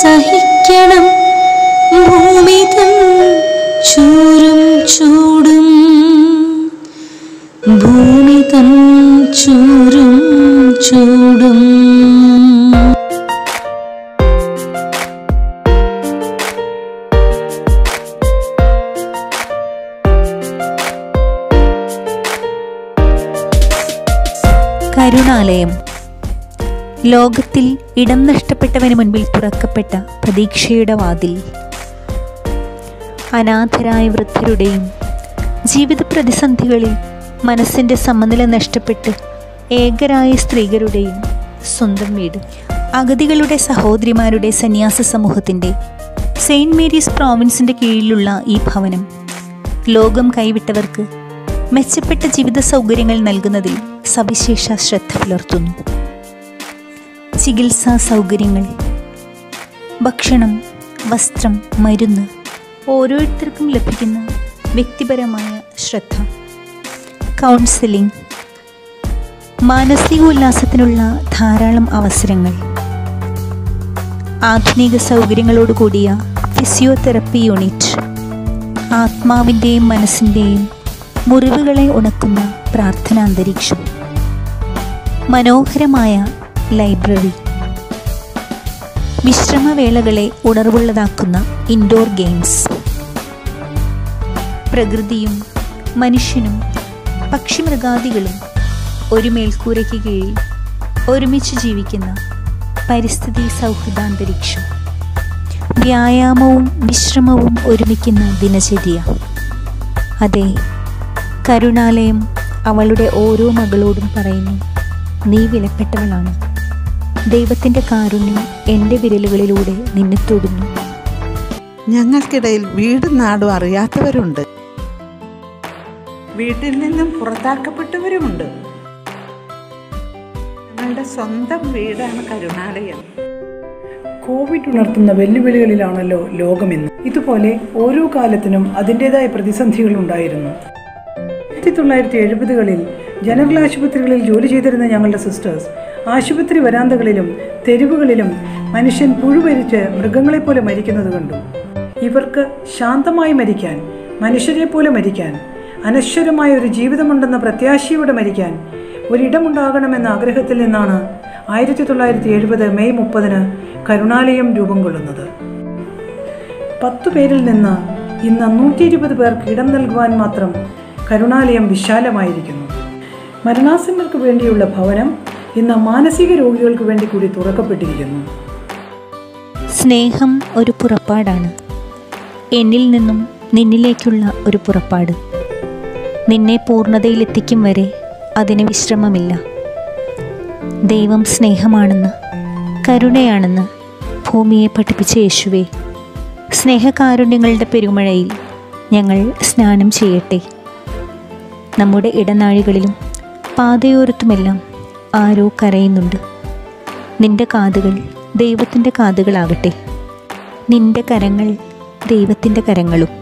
സഹിക്കണം. ഭൂമി തൻ ചൂരും ചൂടും. ഭൂമി തൻ ചൂരും ചൂടും. കരുണാലയം ലോകത്തിൽ ഇടം നഷ്ടപ്പെട്ടവന് മുൻപിൽ തുറക്കപ്പെട്ട പ്രതീക്ഷയുടെ വാതിൽ. അനാഥരായ വൃദ്ധരുടെയും ജീവിത പ്രതിസന്ധികളിൽ മനസ്സിന്റെ സമനില നഷ്ടപ്പെട്ട് ഏകരായ സ്ത്രീകളുടെയും സ്വന്തം വീട്. അഗതികളുടെ സഹോദരിമാരുടെ സന്യാസ സമൂഹത്തിന്റെ സെയിന്റ് മേരീസ് പ്രോവിൻസിന്റെ കീഴിലുള്ള ഈ ഭവനം ലോകം കൈവിട്ടവർക്ക് മെച്ചപ്പെട്ട ജീവിത സൗകര്യങ്ങൾ നൽകുന്നതിൽ സവിശേഷ ശ്രദ്ധ പുലർത്തുന്നു. ചികിത്സാ സൗകര്യങ്ങൾ ഭക്ഷണം വസ്ത്രം മരുന്ന് ഓരോരുത്തർക്കും ലഭിക്കുന്ന വ്യക്തിപരമായ ശ്രദ്ധ. കൗൺസിലിംഗ് മാനസിക മാനസികോല്ലാസത്തിനുള്ള ധാരാളം അവസരങ്ങൾ. ആധുനിക സൗകര്യങ്ങളോടുകൂടിയ ഫിസിയോതെറപ്പി യൂണിറ്റ് ആത്മാവിന്റെയും മനസ്സിന്റെയും മുറിവുകളെ ഉണക്കുന്ന പ്രാർത്ഥനാന്തരീക്ഷം മനോഹരമായ ലൈബ്രറി. വിശ്രമവേളകളെ ഉണർവുള്ളതാക്കുന്ന ഇൻഡോർ ഗെയിംസ് പ്രകൃതിയും മനുഷ്യനും പക്ഷിമൃഗാദികളും ഒരു മേൽക്കൂരയ്ക്ക് കീഴിൽ ഒരുമിച്ച് ജീവിക്കുന്ന പരിസ്ഥിതി സൗഹൃദാന്തരീക്ഷം. വ്യായാമവും വിശ്രമവും ഒരുമിക്കുന്ന ദിനചര്യ. അതെ കരുണാലയം അവളുടെ ഓരോ മകളോടും പറയുന്നു നീ വിലപ്പെട്ടവളാണ്. ദൈവത്തിന്റെ കാരുണ്യം എന്റെ വിരലുകളിലൂടെ നിന്നെ തൊടുന്നു. ഞങ്ങൾക്കിടയിൽ വീടും നാടും അറിയാത്തവരുണ്ട്. വീട്ടിൽ നിന്നും പുറത്താക്കപ്പെട്ടവരുമുണ്ട്. ഞങ്ങളുടെ സ്വന്തം വീടാണ് കരുണാലയം. കോവിഡ് ഉണർത്തുന്ന വെല്ലുവിളികളിലാണല്ലോ ലോകമെന്ന്. ഇതുപോലെ ഓരോ കാലത്തിനും അതിന്റെതായ പ്രതിസന്ധികൾ ഉണ്ടായിരുന്നു ആയിരത്തി തൊള്ളായിരത്തി എഴുപതുകളിൽ ജനറൽ ആശുപത്രികളിൽ ജോലി ചെയ്തിരുന്ന ഞങ്ങളുടെ സിസ്റ്റേഴ്സ് ആശുപത്രി വരാന്തകളിലും തെരുവുകളിലും മനുഷ്യൻ പുഴുവരിച്ച് മൃഗങ്ങളെപ്പോലെ മരിക്കുന്നത് കണ്ടു. ഇവർക്ക് ശാന്തമായി മരിക്കാൻ മനുഷ്യരെ പോലെ മരിക്കാൻ അനശ്വരമായ ഒരു ജീവിതമുണ്ടെന്ന പ്രത്യാശയോടെ മരിക്കാൻ ഒരിടമുണ്ടാകണമെന്ന ആഗ്രഹത്തിൽ നിന്നാണ് ആയിരത്തി തൊള്ളായിരത്തി എഴുപത് മെയ് മുപ്പതിന് കരുണാലയം രൂപം കൊള്ളുന്നത്. പത്തു പേരിൽ നിന്ന് ഇന്ന് നൂറ്റി ഇരുപത് പേർക്ക് ഇടം നൽകുവാൻ മാത്രം കരുണാലയം വിശാലമായിരിക്കുന്നു. മരണാസന്നർക്ക് വേണ്ടിയുള്ള ഭവനം ഇന്ന് മാനസിക രോഗികൾക്ക് വേണ്ടി കൂടി തുറക്കപ്പെട്ടിരിക്കുന്നു. സ്നേഹം ഒരു പുറപ്പാടാണ്. എന്നിൽ നിന്നും നിന്നിലേക്കുള്ള ഒരു പുറപ്പാട്. നിന്നെ പൂർണതയിലെത്തിക്കും വരെ അതിന് വിശ്രമമില്ല. ദൈവം സ്നേഹമാണെന്ന് കരുണയാണെന്ന് ഭൂമിയെ പഠിപ്പിച്ച യേശുവേ സ്നേഹകാരുണ്യങ്ങളുടെ പെരുമഴയിൽ ഞങ്ങൾ സ്നാനം ചെയ്യട്ടെ. നമ്മുടെ ഇടനാഴികളിലും പാതയോരത്തുമെല്ലാം ആരോ കരയുന്നുണ്ട്. നിന്റെ കാതുകൾ ദൈവത്തിന്റെ കാതുകളാകട്ടെ നിന്റെ കരങ്ങൾ ദൈവത്തിന്റെ കരങ്ങളും.